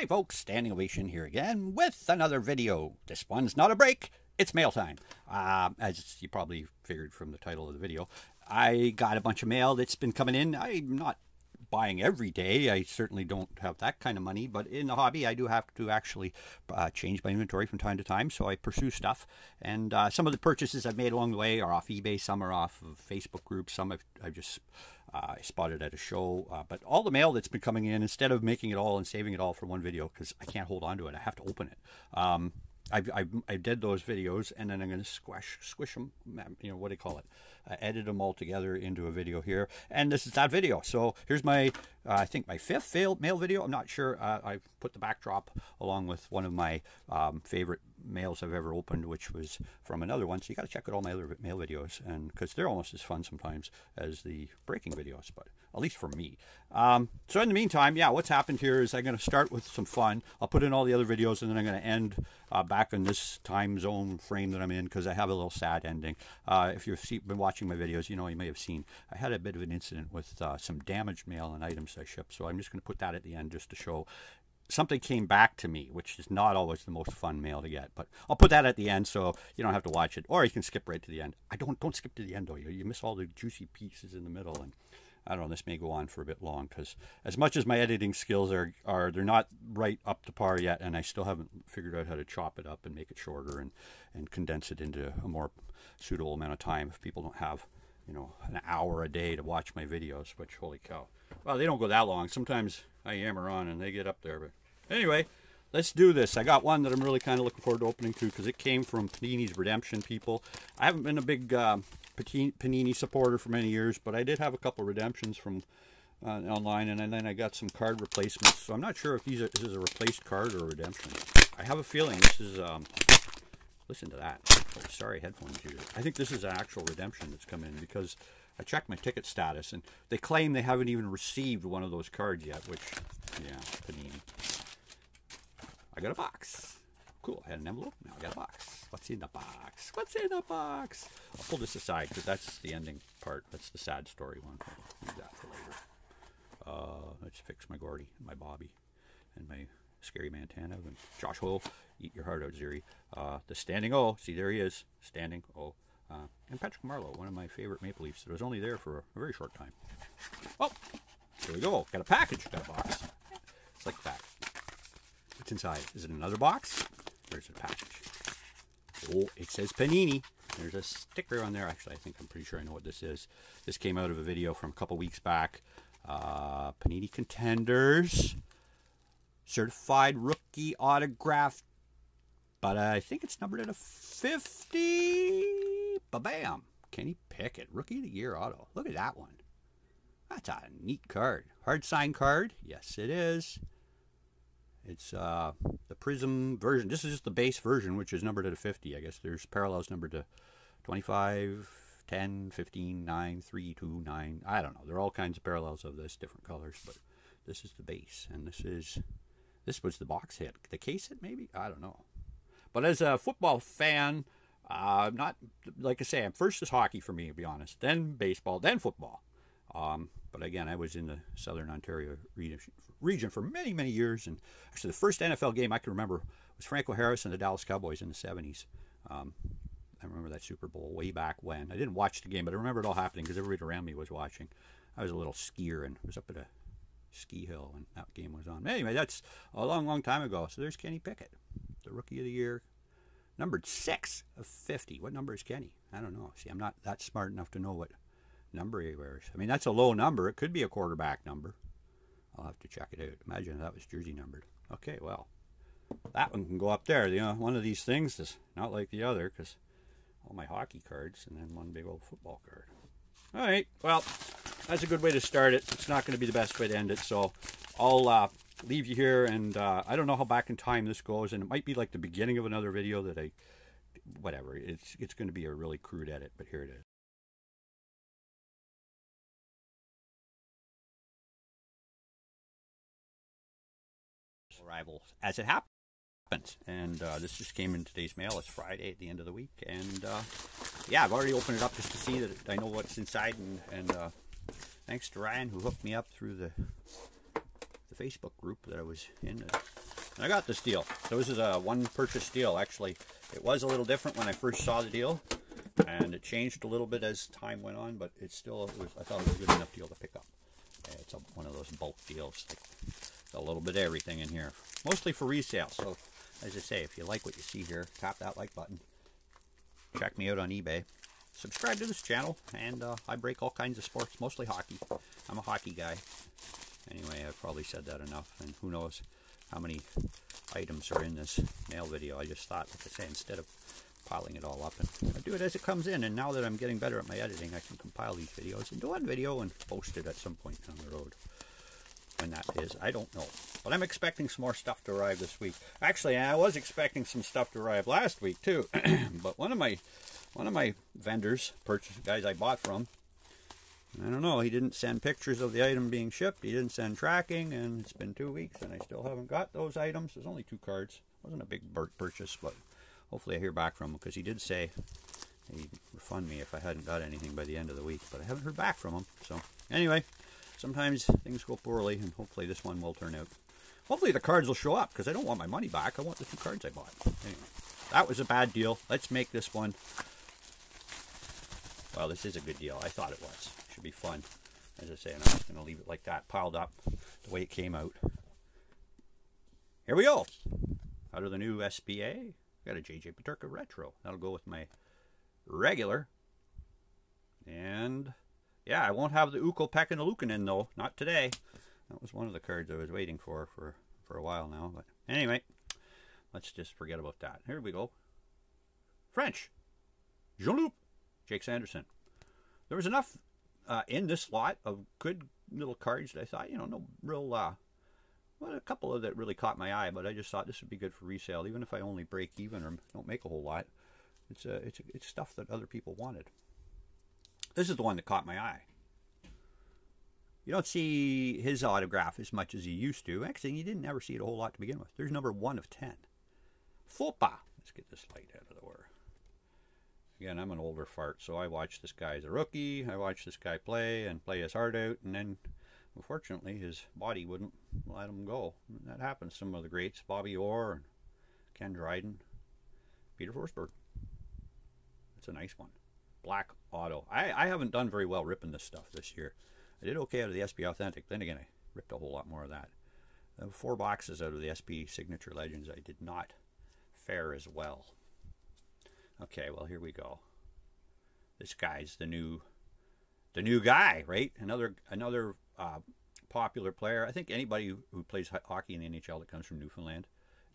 Hey folks, Standing Ovation here again with another video. This one's not a break, it's mail time. Uh, as you probably figured from the title of the video, I got a bunch of mail that's been coming in. I'm not buying every day. I certainly don't have that kind of money, but in the hobby, I do have to actually uh, change my inventory from time to time. So I pursue stuff, and uh, some of the purchases I've made along the way are off eBay. Some are off of Facebook groups. Some I've, I've just uh, spotted at a show. Uh, but all the mail that's been coming in, instead of making it all and saving it all for one video, because I can't hold on to it, I have to open it. Um, I, I, I did those videos and then I'm going to squish squish them you know what do you call it uh, edit them all together into a video here and this is that video so here's my uh, I think my fifth failed mail video I'm not sure uh, I put the backdrop along with one of my um, favorite mails I've ever opened which was from another one so you got to check out all my other mail videos and because they're almost as fun sometimes as the breaking videos but at least for me um, so in the meantime yeah what's happened here is I'm going to start with some fun I'll put in all the other videos and then I'm going to end uh, back in this time zone frame that I'm in because I have a little sad ending. Uh, if you've been watching my videos, you know you may have seen I had a bit of an incident with uh, some damaged mail and items I shipped. So I'm just going to put that at the end just to show something came back to me, which is not always the most fun mail to get. But I'll put that at the end so you don't have to watch it, or you can skip right to the end. I don't don't skip to the end though. You, you miss all the juicy pieces in the middle and. I don't know, this may go on for a bit long because as much as my editing skills are, are they're not right up to par yet, and I still haven't figured out how to chop it up and make it shorter and, and condense it into a more suitable amount of time if people don't have, you know, an hour a day to watch my videos, which, holy cow. Well, they don't go that long. Sometimes I yammer on and they get up there. But anyway, let's do this. I got one that I'm really kind of looking forward to opening too because it came from Panini's Redemption people. I haven't been a big um, Panini supporter for many years, but I did have a couple redemptions from uh, online, and then I got some card replacements. So I'm not sure if these are, this is a replaced card or a redemption. I have a feeling this is. Um, listen to that. Oh, sorry, headphones users. I think this is an actual redemption that's come in because I checked my ticket status, and they claim they haven't even received one of those cards yet. Which, yeah, Panini. I got a box. Cool. I had an envelope. Now I got a box. What's in the box? What's in the box? I'll pull this aside because that's the ending part. That's the sad story one. Leave that for later. Uh, let's fix my Gordy, and my Bobby, and my Scary Montana and Josh Hole. Eat your heart out, Ziri. Uh, the standing O. See, there he is. Standing O. Uh, and Patrick Marleau, one of my favorite Maple Leafs that was only there for a very short time. Oh, here we go. Got a package. Got a box. It's like that. What's inside? Is it another box? There's a package. Oh, it says Panini. There's a sticker on there. Actually, I think I'm pretty sure I know what this is. This came out of a video from a couple weeks back. Uh, Panini Contenders. Certified rookie autograph. But I think it's numbered at a 50. Ba-bam. Kenny Pickett. Rookie of the Year auto. Look at that one. That's a neat card. Hard sign card. Yes, it is. It's uh, the Prism version. This is just the base version, which is numbered a 50. I guess there's parallels numbered to 25, 10, 15, 9, 3, 2, 9. I don't know. There are all kinds of parallels of this, different colors, but this is the base. And this is, this was the box hit. The case hit, maybe? I don't know. But as a football fan, uh, not, like I say, first is hockey for me, to be honest. Then baseball, then football. Um, but again, I was in the Southern Ontario region for many, many years. And actually, the first NFL game I can remember was Franco Harris and the Dallas Cowboys in the 70s. Um, I remember that Super Bowl way back when. I didn't watch the game, but I remember it all happening because everybody around me was watching. I was a little skier and was up at a ski hill when that game was on. Anyway, that's a long, long time ago. So there's Kenny Pickett, the Rookie of the Year, numbered six of 50. What number is Kenny? I don't know. See, I'm not that smart enough to know what number he wears. I mean, that's a low number. It could be a quarterback number. I'll have to check it out. Imagine that was jersey numbered. Okay, well, that one can go up there. You know, one of these things is not like the other because all my hockey cards and then one big old football card. All right, well, that's a good way to start it. It's not going to be the best way to end it, so I'll uh, leave you here. And uh, I don't know how back in time this goes, and it might be like the beginning of another video that I, whatever. It's it's going to be a really crude edit, but here it is. arrival as it happens. And uh, this just came in today's mail. It's Friday at the end of the week. And uh, yeah, I've already opened it up just to see that I know what's inside. And, and uh, thanks to Ryan who hooked me up through the, the Facebook group that I was in. I got this deal. So this is a one purchase deal. Actually, it was a little different when I first saw the deal, and it changed a little bit as time went on. But it still was. I thought it was a good enough deal to pick up. It's a, one of those bulk deals. A little bit of everything in here, mostly for resale. So, as I say, if you like what you see here, tap that like button. Check me out on eBay. Subscribe to this channel, and uh, I break all kinds of sports, mostly hockey. I'm a hockey guy. Anyway, I've probably said that enough, and who knows how many items are in this mail video. I just thought, like I say, instead of piling it all up, and I do it as it comes in, and now that I'm getting better at my editing, I can compile these videos into one video and post it at some point down the road. When that is, I don't know. But I'm expecting some more stuff to arrive this week. Actually, I was expecting some stuff to arrive last week too. but one of my one of my vendors, purchase guys I bought from, I don't know, he didn't send pictures of the item being shipped. He didn't send tracking, and it's been two weeks, and I still haven't got those items. There's only two cards. It wasn't a big purchase, but hopefully I hear back from him, because he did say he'd refund me if I hadn't got anything by the end of the week, but I haven't heard back from him. So, anyway, sometimes things go poorly, and hopefully this one will turn out. Hopefully the cards will show up, because I don't want my money back. I want the two cards I bought. Anyway, that was a bad deal. Let's make this one well, this is a good deal. I thought it was. Should be fun. As I say, and I'm just going to leave it like that, piled up the way it came out. Here we go. Out of the new SPA, got a JJ Peterka Retro. That'll go with my regular. And yeah, I won't have the Ukko Pekka though. Not today. That was one of the cards I was waiting for for, for a while now. But anyway, let's just forget about that. Here we go. French. Jean-Loup. Jake Sanderson. There was enough uh, in this lot of good little cards that I thought, you know, no real, uh, well, a couple of that really caught my eye, but I just thought this would be good for resale, even if I only break even or don't make a whole lot. It's uh, it's it's stuff that other people wanted. This is the one that caught my eye. You don't see his autograph as much as you used to. Actually, you didn't ever see it a whole lot to begin with. There's number one of ten. Foppa. Let's get this light out. Again, I'm an older fart, so I watched this guy as a rookie. I watched this guy play and play his heart out, and then, unfortunately, his body wouldn't let him go. And that happens. Some of the greats, Bobby Orr and Ken Dryden, Peter Forsberg. It's a nice one. Black Auto. I, I haven't done very well ripping this stuff this year. I did okay out of the SP Authentic. Then again, I ripped a whole lot more of that. Uh, four boxes out of the SP Signature Legends, I did not fare as well. Okay, well here we go. This guy's the new, the new guy, right? Another another uh, popular player. I think anybody who plays hockey in the NHL that comes from Newfoundland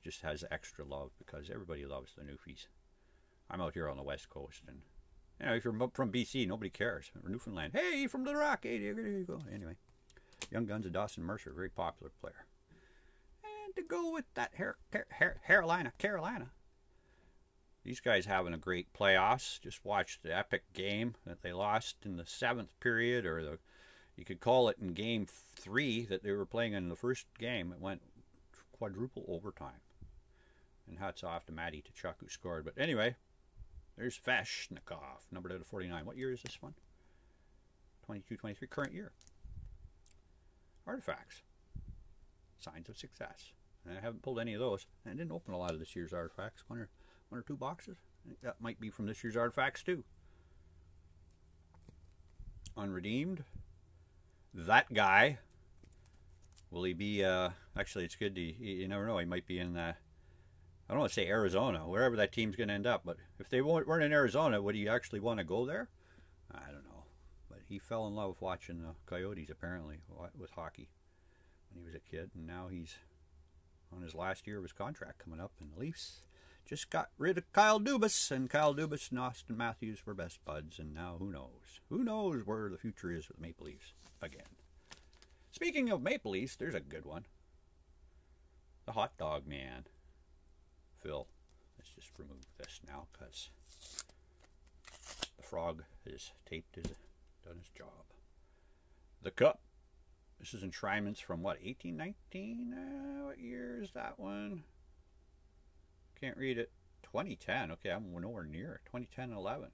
just has extra love because everybody loves the Newfies. I'm out here on the west coast, and you know if you're from BC, nobody cares. Or Newfoundland, hey, from the Rock, hey, there you go. Anyway, Young Guns of Dawson Mercer, very popular player. And to go with that, Carolina, Carolina, these guys having a great playoffs. Just watch the epic game that they lost in the seventh period, or the you could call it in game three that they were playing in the first game. It went quadruple overtime. And hats off to Matty Tkachuk who scored. But anyway, there's Svechnikov, numbered out of 49. What year is this one? 22, 23, current year. Artifacts. Signs of success. And I haven't pulled any of those. I didn't open a lot of this year's artifacts. Wonder one or two boxes. that might be from this year's artifacts too. Unredeemed. That guy. Will he be? Uh, actually, it's good to you never know. He might be in. Uh, I don't want to say Arizona, wherever that team's going to end up. But if they weren't in Arizona, would he actually want to go there? I don't know. But he fell in love with watching the Coyotes apparently with hockey when he was a kid, and now he's on his last year of his contract coming up in the Leafs just got rid of Kyle Dubas, and Kyle Dubas and Auston Matthews were best buds, and now who knows? Who knows where the future is with Maple Leafs again? Speaking of Maple Leafs, there's a good one. The Hot Dog Man. Phil, let's just remove this now because the frog is taped, his, done his job. The Cup. This is enshrinements from what, 1819? Uh, what year is that one? Can't read it. 2010. Okay, I'm nowhere near 2010 11.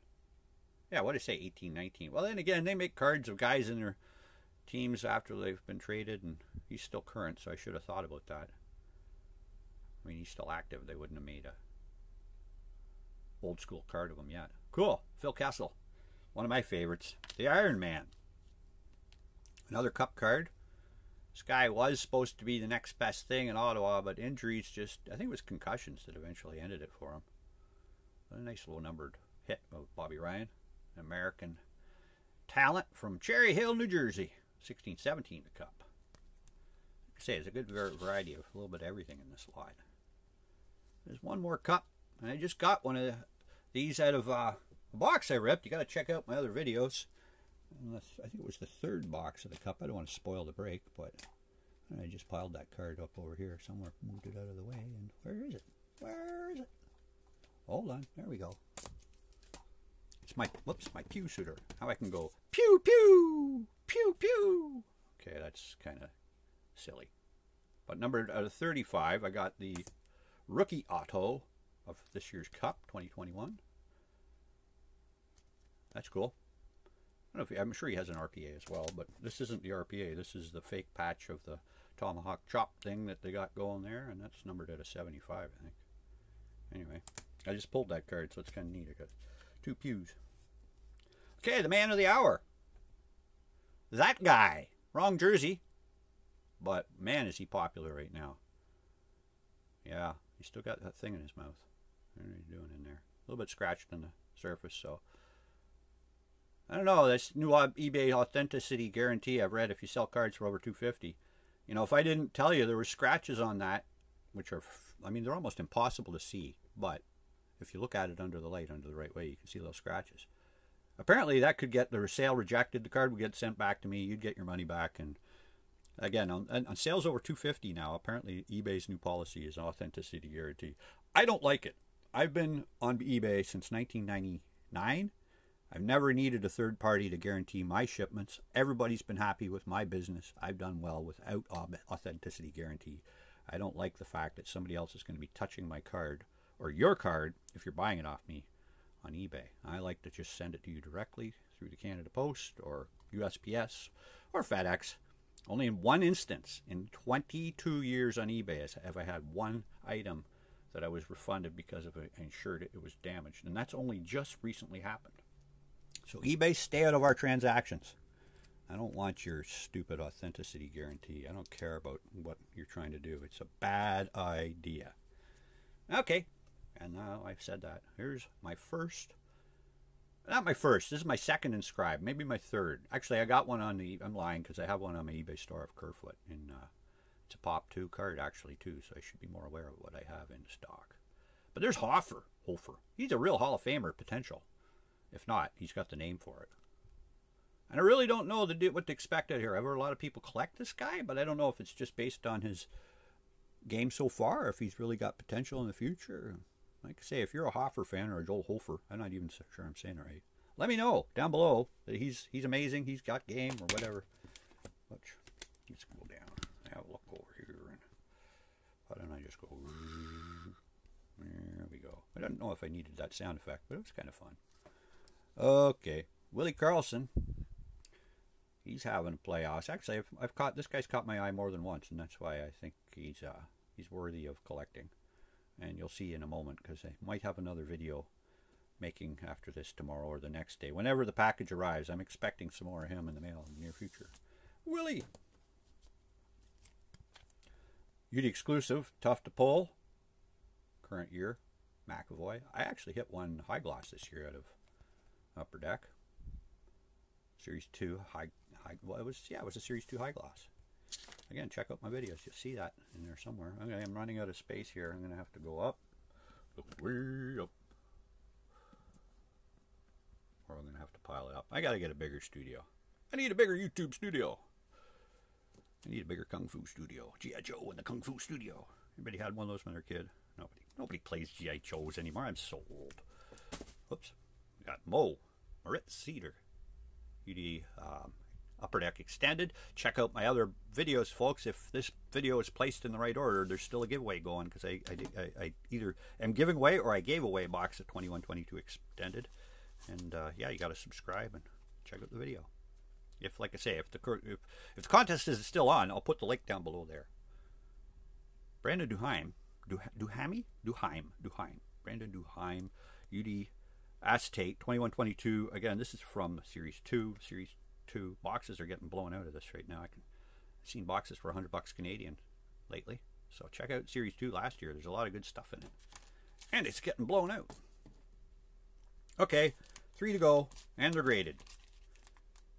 Yeah, what did I say? 1819. Well, then again, they make cards of guys in their teams after they've been traded, and he's still current, so I should have thought about that. I mean, he's still active. They wouldn't have made a old school card of him yet. Cool. Phil Kessel. One of my favorites. The Iron Man. Another cup card. This guy was supposed to be the next best thing in Ottawa, but injuries just, I think it was concussions that eventually ended it for him. A nice little numbered hit of Bobby Ryan, American talent from Cherry Hill, New Jersey. 1617 the cup. I say, it's a good variety of a little bit of everything in this lot. There's one more cup. And I just got one of these out of uh, a box I ripped. You got to check out my other videos. I think it was the third box of the cup. I don't want to spoil the break, but I just piled that card up over here somewhere, moved it out of the way, and where is it? Where is it? Hold on, there we go. It's my, whoops, my pew shooter. How I can go pew pew, pew pew. Okay, that's kind of silly. But number out of 35, I got the rookie auto of this year's Cup 2021. That's cool. I don't know if I'm sure he has an RPA as well, but this isn't the RPA. This is the fake patch of the Tomahawk chop thing that they got going there, and that's numbered at a 75, I think. Anyway, I just pulled that card, so it's kind of neat. I got two pews. Okay, the man of the hour. That guy. Wrong jersey. But man, is he popular right now. Yeah, he's still got that thing in his mouth. What are you doing in there? A little bit scratched on the surface, so I don't know. This new eBay authenticity guarantee I've read if you sell cards for over 250. You know, if I didn't tell you there were scratches on that, which are, I mean, they're almost impossible to see, but if you look at it under the light, under the right way, you can see those scratches. Apparently, that could get the sale rejected. The card would get sent back to me. You'd get your money back. And again, on, on sales over 250 now, apparently eBay's new policy is authenticity guarantee. I don't like it. I've been on eBay since 1999 I've never needed a third party to guarantee my shipments. Everybody's been happy with my business. I've done well without authenticity guarantee. I don't like the fact that somebody else is going to be touching my card or your card if you're buying it off me on eBay. I like to just send it to you directly through the Canada Post or USPS or FedEx. Only in one instance in 22 years on eBay have I had one item that I was refunded because of it and insured it, it was damaged. And that's only just recently happened. So eBay, stay out of our transactions. I don't want your stupid authenticity guarantee. I don't care about what you're trying to do. It's a bad idea. Okay, and now I've said that. Here's my first. Not my first. This is my second inscribed. Maybe my third. Actually, I got one on the. I'm lying because I have one on my eBay store of Kerfoot. And uh, it's a Pop 2 card, actually, too. So I should be more aware of what I have in stock. But there's Hofer. Hofer. He's a real Hall of Famer potential. If not, he's got the name for it. And I really don't know the, what to expect out here. I've heard a lot of people collect this guy, but I don't know if it's just based on his game so far, if he's really got potential in the future. Like I say, if you're a Hofer fan or a Joel Hofer, I'm not even sure I'm saying it right. Let me know down below that he's he's amazing, he's got game or whatever. Let's, let's go down. Have a look over here. And why don't I just go? There we go. I don't know if I needed that sound effect, but it was kind of fun. Okay, Willie Karlsson. He's having a playoffs. Actually, I've, I've, caught this guy's caught my eye more than once, and that's why I think he's uh, he's worthy of collecting. And you'll see in a moment because I might have another video making after this tomorrow or the next day. Whenever the package arrives, I'm expecting some more of him in the mail in the near future. Willie. Ute exclusive, tough to pull. Current year, McAvoy. I actually hit one high gloss this year out of Upper Deck. Series 2 high, high well it was yeah it was a Series 2 high gloss. Again, check out my videos. You'll see that in there somewhere. Okay, I'm running out of space here. I'm going to have to go up. Way up. Or I'm going to have to pile it up. I got to get a bigger studio. I need a bigger YouTube studio. I need a bigger Kung Fu studio. G.I. Joe in the Kung Fu studio. Anybody had one of those when they're a kid? Nobody. Nobody plays G.I. Joes anymore. I'm so old. Oops got Mo, Moritz Seider, UD um, Upper Deck Extended. Check out my other videos, folks. If this video is placed in the right order, there's still a giveaway going because I, I, I, I, either am giving away or I gave away a box of 2122 Extended. And uh, yeah, you got to subscribe and check out the video. If, like I say, if the if, if the contest is still on, I'll put the link down below there. Brandon Duheim, Duhami, Duheim, Duheim, Brandon Duheim, UD Acetate 2122. Again, this is from Series 2. Series 2 boxes are getting blown out of this right now. I can I've seen boxes for 100 bucks Canadian lately. So check out Series 2 last year. There's a lot of good stuff in it. And it's getting blown out. Okay, three to go, and they're graded.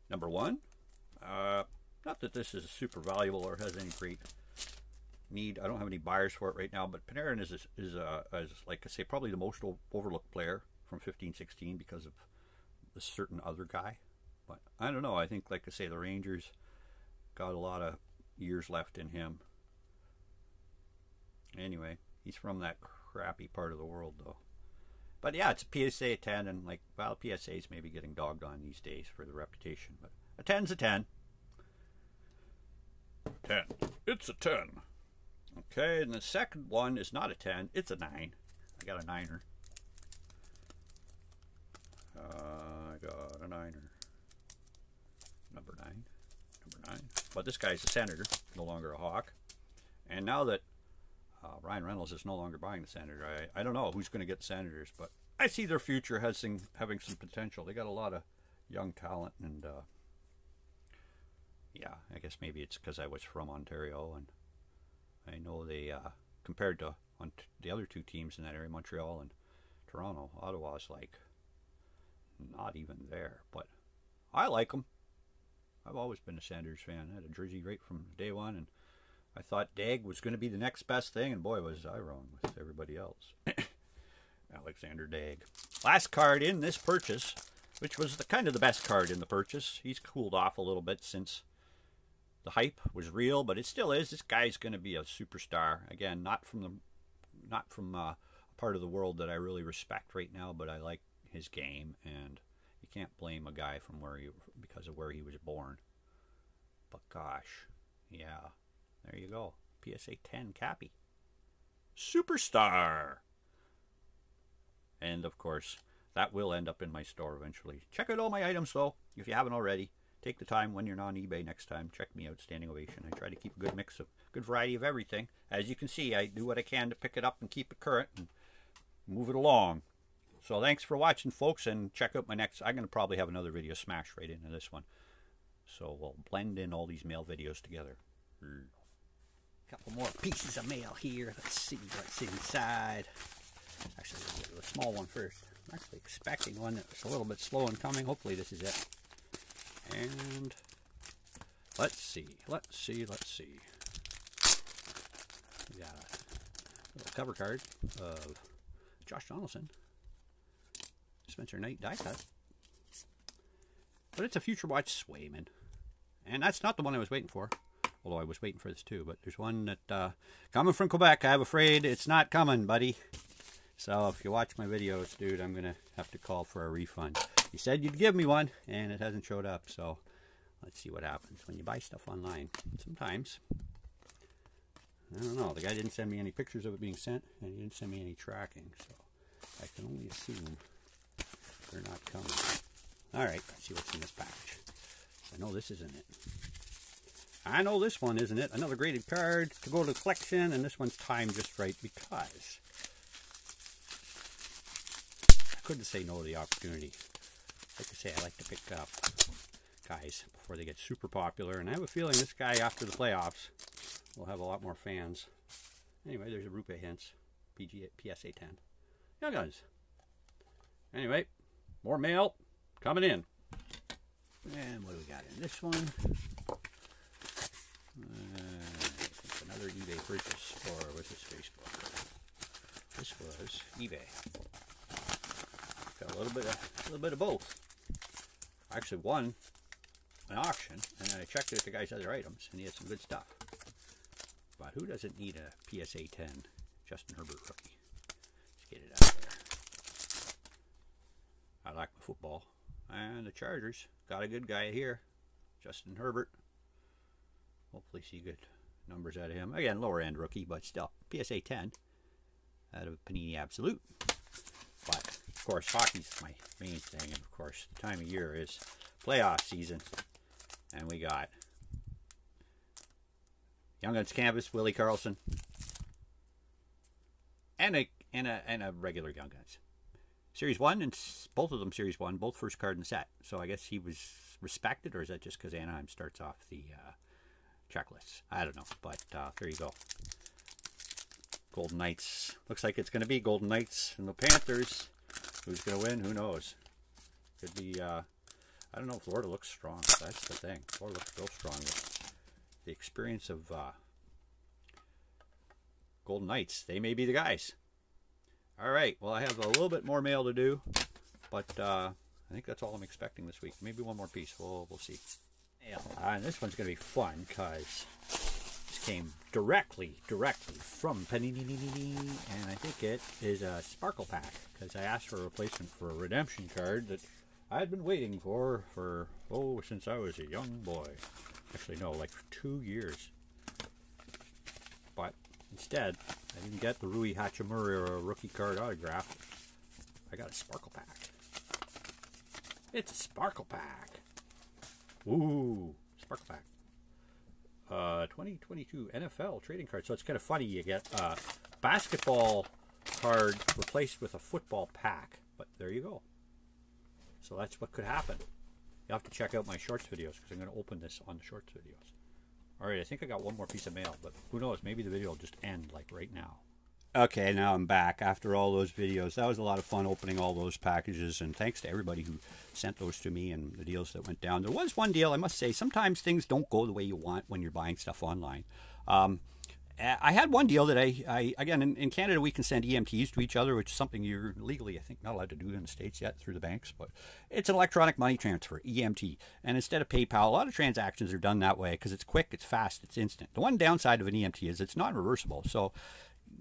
Number one, uh, not that this is super valuable or has any great need. I don't have any buyers for it right now, but Panarin is, is, uh, is like I say, probably the most overlooked player from 15-16 because of a certain other guy. But I don't know. I think, like I say, the Rangers got a lot of years left in him. Anyway, he's from that crappy part of the world, though. But yeah, it's a PSA 10, and like, well, PSA's maybe getting dogged on these days for the reputation, but a 10's a 10. 10. It's a 10. Okay, and the second one is not a 10, it's a 9. I got a 9er. Uh, I got a 9er. Number 9. Number 9. But this guy's a senator, no longer a hawk. And now that uh, Ryan Reynolds is no longer buying the senator, I, I don't know who's going to get the senators, but I see their future has some, having some potential. They got a lot of young talent, and uh, yeah, I guess maybe it's because I was from Ontario, and I know they uh, compared to the other two teams in that area, Montreal and Toronto, Ottawa's like not even there. But I like them. I've always been a Sanders fan. I had a jersey right from day one, and I thought Daigle was going to be the next best thing, and boy, was I wrong with everybody else. Alexander Daigle. Last card in this purchase, which was the kind of the best card in the purchase. He's cooled off a little bit since the hype was real, but it still is. This guy's going to be a superstar. Again, not from the, not from uh, a part of the world that I really respect right now, but I like his game, and you can't blame a guy from where he because of where he was born. But gosh, yeah, there you go. PSA 10 Cappy. Superstar. And of course, that will end up in my store eventually. Check out all my items though, if you haven't already. Take the time when you're on eBay next time. Check me out, Standing Ovation. I try to keep a good mix of good variety of everything. As you can see, I do what I can to pick it up and keep it current and move it along. So thanks for watching, folks, and check out my next. I'm going to probably have another video smash right into this one. So we'll blend in all these mail videos together. A couple more pieces of mail here. Let's see what's inside. Actually, we'll get the small one first. I'm actually expecting one that's a little bit slow in coming. Hopefully this is it. And let's see, let's see, let's see. We got a little cover card of Josh Donaldson. Spencer Knight die cut. But it's a Future Watch Swayman. And that's not the one I was waiting for. Although I was waiting for this too. But there's one that, uh, coming from Quebec, I'm afraid it's not coming, buddy. So if you watch my videos, dude, I'm going to have to call for a refund. You said you'd give me one, and it hasn't showed up. So let's see what happens when you buy stuff online. Sometimes, I don't know. The guy didn't send me any pictures of it being sent, and he didn't send me any tracking. So I can only assume they're not coming. All right, let's see what's in this package. I know this isn't it. I know this one isn't it. Another graded card to go to the collection, and this one's timed just right because I couldn't say no to the opportunity. Like I say, I like to pick up guys before they get super popular, and I have a feeling this guy after the playoffs will have a lot more fans. Anyway, there's a Roope Hintz, PGA, PSA 10. Young Guns. Anyway, more mail coming in. And what do we got in this one? Uh, another eBay purchase, or was this Facebook? This was eBay. Got a little bit of a little bit of both. Actually won an auction, and then I checked it the guy's other items, and he had some good stuff. But who doesn't need a PSA 10 Justin Herbert rookie? Let's get it out there. I like my football. And the Chargers got a good guy here, Justin Herbert. Hopefully see good numbers out of him. Again, lower end rookie, but still, PSA 10 out of Panini Absolute. But, of course, hockey's my main thing. And, of course, the time of year is playoff season. And we got Young Guns Canvas, Willie Karlsson, and a and a and a regular Young Guns. Series one and both of them Series one, both first card in the set. So I guess he was respected, or is that just because Anaheim starts off the uh, checklists? I don't know, but uh, there you go. Golden Knights. Looks like it's going to be Golden Knights and the Panthers. Who's going to win? Who knows? Could be. Uh, I don't know. Florida looks strong. That's the thing. Florida looks real strong. The experience of uh, Golden Knights. They may be the guys. All right. Well, I have a little bit more mail to do, but uh, I think that's all I'm expecting this week. Maybe one more piece. We'll we'll see. Yeah. Uh, and this one's going to be fun because this came directly, directly from Panini, and I think it is a Sparkle Pack because I asked for a replacement for a redemption card that I had been waiting for for oh since I was a young boy. Actually, no, like two years. But instead, I didn't get the Rui Hachimura rookie card autograph. I got a Sparkle Pack. It's a Sparkle Pack. Ooh, Sparkle Pack. Uh, 2022 NFL trading card. So it's kind of funny. You get a basketball card replaced with a football pack. But there you go. So that's what could happen. You have to check out my shorts videos because I'm going to open this on the shorts videos. All right, I think I got one more piece of mail, but who knows? Maybe the video will just end like right now. Okay, now I'm back after all those videos. That was a lot of fun opening all those packages, and thanks to everybody who sent those to me and the deals that went down. There was one deal, I must say, sometimes things don't go the way you want when you're buying stuff online. Um, Uh, I had one deal that I, I again, in, in, Canada, we can send EMTs to each other, which is something you're legally, I think, not allowed to do in the States yet through the banks, but it's an electronic money transfer, EMT. And instead of PayPal, a lot of transactions are done that way because it's quick, it's fast, it's instant. The one downside of an EMT is it's not reversible. So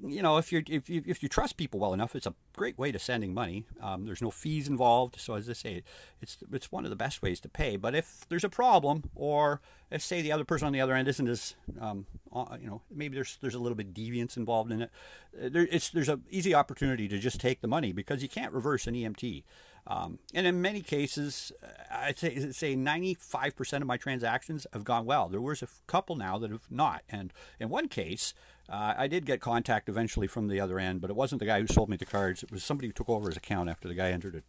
you know, if you if you if you trust people well enough, it's a great way to sending money. Um, there's no fees involved, so as I say, it's it's one of the best ways to pay. But if there's a problem, or if say the other person on the other end isn't as um, uh, you know, maybe there's there's a little bit of deviance involved in it. Uh, there, it's there's an easy opportunity to just take the money because you can't reverse an EMT. Um, and in many cases, uh, I'd say, say 95% of my transactions have gone well. There was a couple now that have not. And in one case, uh, I did get contact eventually from the other end, but it wasn't the guy who sold me the cards. It was somebody who took over his account after the guy entered it.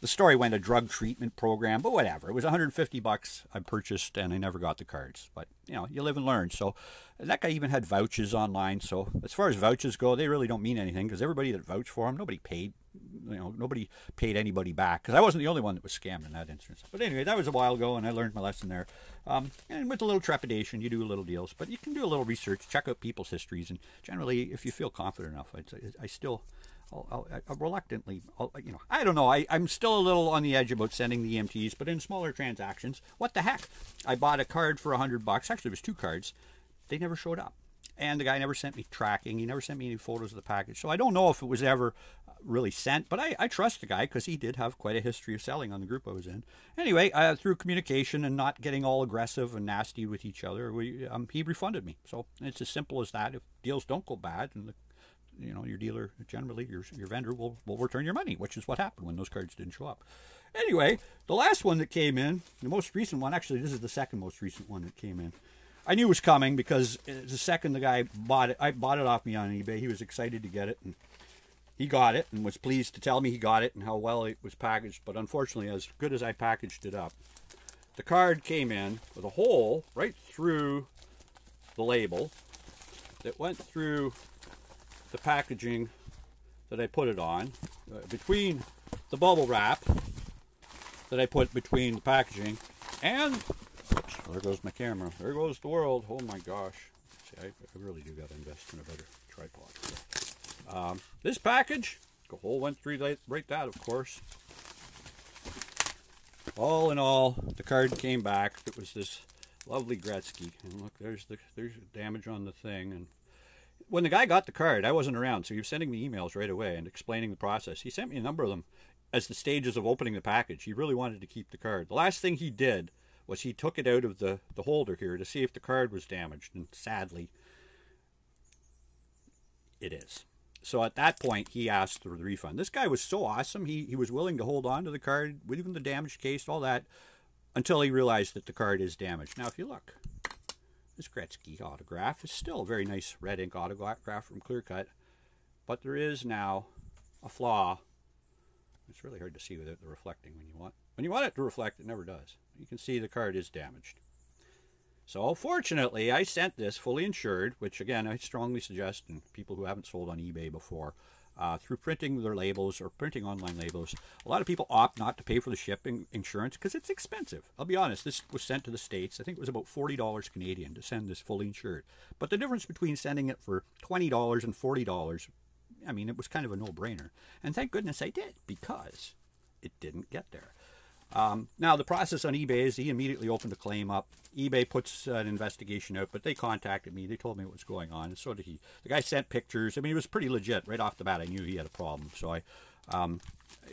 The story went a drug treatment program, but whatever. It was 150 bucks I purchased, and I never got the cards. But you know, you live and learn. So that guy even had vouchers online. So as far as vouchers go, they really don't mean anything because everybody that vouched for him, nobody paid. You know, nobody paid anybody back because I wasn't the only one that was scammed in that instance. But anyway, that was a while ago, and I learned my lesson there. Um, and with a little trepidation, you do little deals, but you can do a little research, check out people's histories, and generally, if you feel confident enough, I'd say, I still. I'll, I'll, I'll reluctantly, you know, I don't know. I, I'm still a little on the edge about sending the EMTs, but in smaller transactions, what the heck? I bought a card for a hundred bucks. Actually, it was two cards. They never showed up, and the guy never sent me tracking. He never sent me any photos of the package. So I don't know if it was ever really sent, but I, I trust the guy because he did have quite a history of selling on the group I was in. Anyway, uh, through communication and not getting all aggressive and nasty with each other, we um, he refunded me. So it's as simple as that. If deals don't go bad and the you know your dealer generally your your vendor will will return your money, which is what happened when those cards didn't show up. Anyway, the last one that came in, the most recent one, actually this is the second most recent one that came in. I knew it was coming because the second the guy bought it, I bought it off me on eBay. He was excited to get it, and he got it and was pleased to tell me he got it and how well it was packaged. But unfortunately, as good as I packaged it up, the card came in with a hole right through the label that went through the packaging that I put it on, uh, between the bubble wrap that I put between the packaging and, oops, there goes my camera, there goes the world, oh my gosh. See, I, I really do got to invest in a better tripod. Um, this package, the whole went through right that, of course. All in all, the card came back. It was this lovely Gretzky. And look, there's the there's damage on the thing. And when the guy got the card, I wasn't around, so he was sending me emails right away and explaining the process. He sent me a number of them as the stages of opening the package. He really wanted to keep the card. The last thing he did was he took it out of the, the holder here to see if the card was damaged, and sadly, it is. So at that point, he asked for the refund. This guy was so awesome. He, he was willing to hold on to the card, even the damaged case, all that. until he realized that the card is damaged. Now, if you look, this Gretzky autograph is still a very nice red ink autograph from Clearcut, but there is now a flaw. It's really hard to see without the reflecting when you want. When you want it to reflect, it never does. You can see the card is damaged. So fortunately, I sent this fully insured, which again I strongly suggest in people who haven't sold on eBay before, uh, through printing their labels or printing online labels. A lot of people opt not to pay for the shipping insurance because it's expensive. I'll be honest, this was sent to the States. I think it was about $40 Canadian to send this fully insured. But the difference between sending it for $20 and $40, I mean, it was kind of a no-brainer. And thank goodness I did because it didn't get there. Um, now, the process on eBay is he immediately opened a claim up. eBay puts an investigation out, but they contacted me. They told me what was going on, and so did he. The guy sent pictures. I mean, it was pretty legit. Right off the bat, I knew he had a problem. So I, um,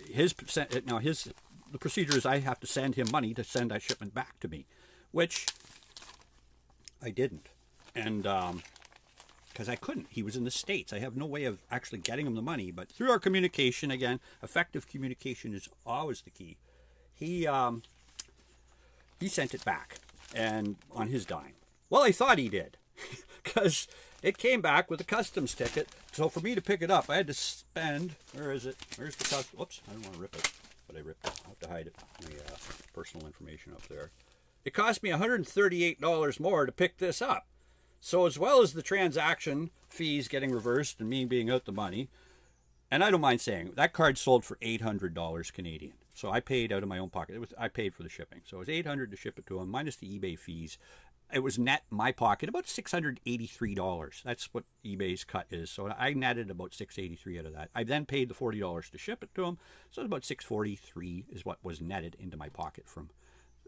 his now his the procedure is I have to send him money to send that shipment back to me, which I didn't, and because um, I couldn't. He was in the states. I have no way of actually getting him the money. But through our communication, again, effective communication is always the key he um, he sent it back and on his dime. Well, I thought he did because it came back with a customs ticket. So for me to pick it up, I had to spend. Where is it? Where's the customs? Whoops! I don't want to rip it, but I ripped it. I have to hide it. My uh, personal information up there. It cost me $138 more to pick this up. So as well as the transaction fees getting reversed and me being out the money, and I don't mind saying that card sold for $800 Canadian. So I paid out of my own pocket. It was I paid for the shipping. So it was 800 to ship it to him minus the eBay fees. It was net my pocket about $683. That's what eBay's cut is. So I netted about 683 out of that. I then paid the $40 to ship it to him. So it's about 643 is what was netted into my pocket from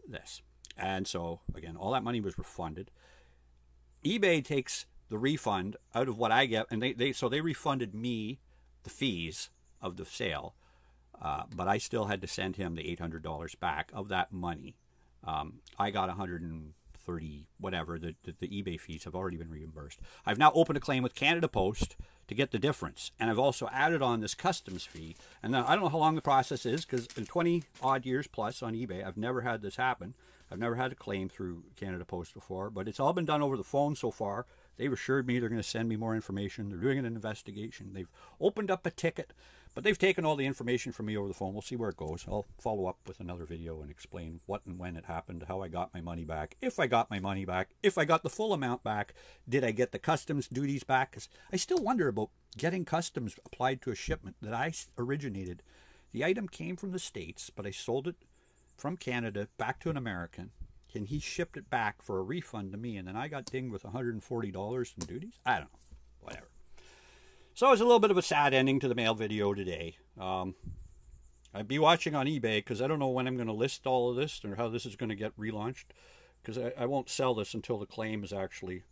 this. And so again, all that money was refunded. eBay takes the refund out of what I get and they, they so they refunded me the fees of the sale uh, but I still had to send him the $800 back of that money. Um, I got 130 whatever. The, the, the, eBay fees have already been reimbursed. I've now opened a claim with Canada Post to get the difference, and I've also added on this customs fee. And then I don't know how long the process is because in 20 odd years plus on eBay, I've never had this happen. I've never had a claim through Canada Post before, but it's all been done over the phone so far. They've assured me they're going to send me more information. They're doing an investigation. They've opened up a ticket. But they've taken all the information from me over the phone. We'll see where it goes. I'll follow up with another video and explain what and when it happened, how I got my money back, if I got my money back, if I got the full amount back, did I get the customs duties back? Because I still wonder about getting customs applied to a shipment that I originated. The item came from the States, but I sold it from Canada back to an American, and he shipped it back for a refund to me, and then I got dinged with $140 in duties? I don't know. Whatever. So it's a little bit of a sad ending to the mail video today. Um, I'd be watching on eBay because I don't know when I'm going to list all of this or how this is going to get relaunched because I, I won't sell this until the claim is actually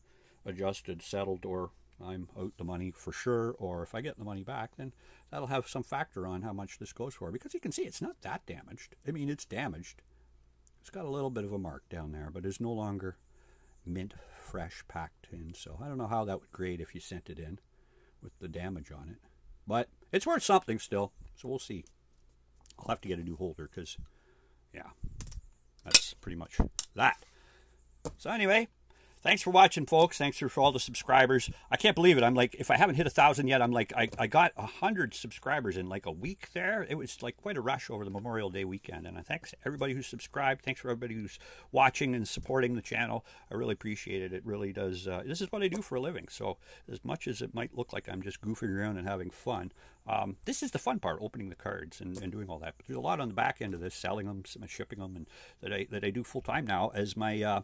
adjusted, settled, or I'm out the money for sure. Or if I get the money back, then that'll have some factor on how much this goes for because you can see it's not that damaged. I mean, it's damaged. It's got a little bit of a mark down there, but it's no longer mint fresh packed in. So I don't know how that would grade if you sent it in with the damage on it. But it's worth something still, so we'll see. I'll have to get a new holder because, yeah, that's pretty much that. So anyway, thanks for watching, folks. Thanks for, all the subscribers. I can't believe it. I'm like, if I haven't hit a thousand yet, I'm like, I, I got a hundred subscribers in like a week there. It was like quite a rush over the Memorial Day weekend. And I thanks everybody who's subscribed. Thanks for everybody who's watching and supporting the channel. I really appreciate it. It really does. Uh, this is what I do for a living. So as much as it might look like I'm just goofing around and having fun, um, this is the fun part, opening the cards and, and doing all that. But there's a lot on the back end of this, selling them, shipping them, and that I that I do full time now as my. Uh,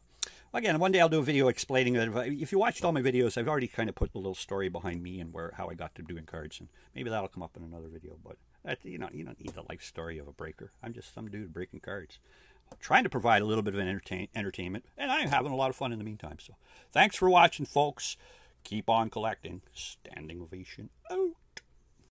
again, one day I'll do a video explaining that. If you watched all my videos, I've already kind of put the little story behind me and where how I got to doing cards, and maybe that'll come up in another video. But that, you know, you don't need the life story of a breaker. I'm just some dude breaking cards, trying to provide a little bit of an entertain, entertainment, and I'm having a lot of fun in the meantime. So, thanks for watching, folks. Keep on collecting. Standing ovation. Oh.